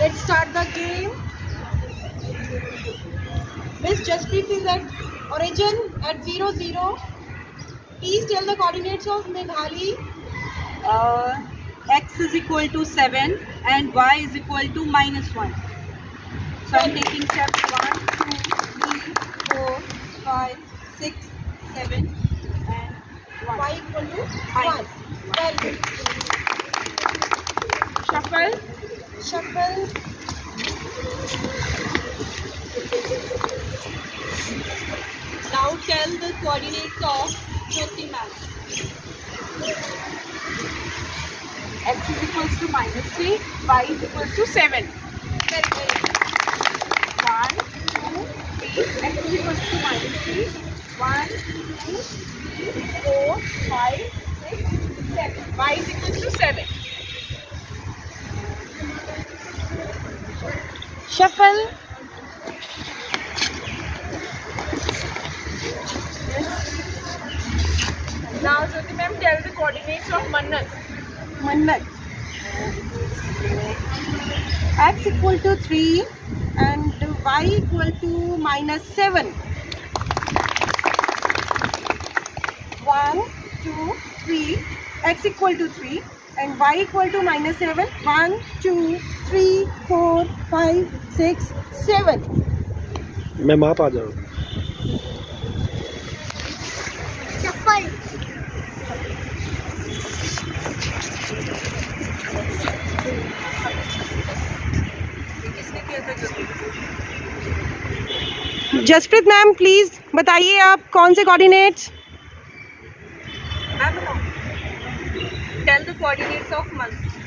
Let's start the game. Miss Jaspreet is at origin at 0 0. Please tell the coordinates of Meghali. uh, x is equal to 7 and y is equal to minus 1. So I'm taking steps 1, 2, 3, 4, 5, 6, 7 and 1. Y equal to Five. 1. Very good. Shuffle. Now tell the coordinates of Jyoti ma'am. x is equals to minus 3, y is equals to 7. Very good. 1, 2, 3, x is equals to minus 3. 1, 2, 3, 4, 5, 6, 7. y is equals to 7. Shuffle. Now Jyoti ma'am tell the coordinates of Mannat. Mannat. X equal to 3 and Y equal to minus 7. 1, 2, 3. X equal to 3 and Y equal to minus 7. 1, 2, 3, 4, 5, 6, 7. मैं माप आ जाऊँ Shuffle. किसने किया था Jyoti? Jasprit ma'am please बताइए आप कौन से coordinates the coordinates of monsoon.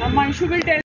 Manshu will tell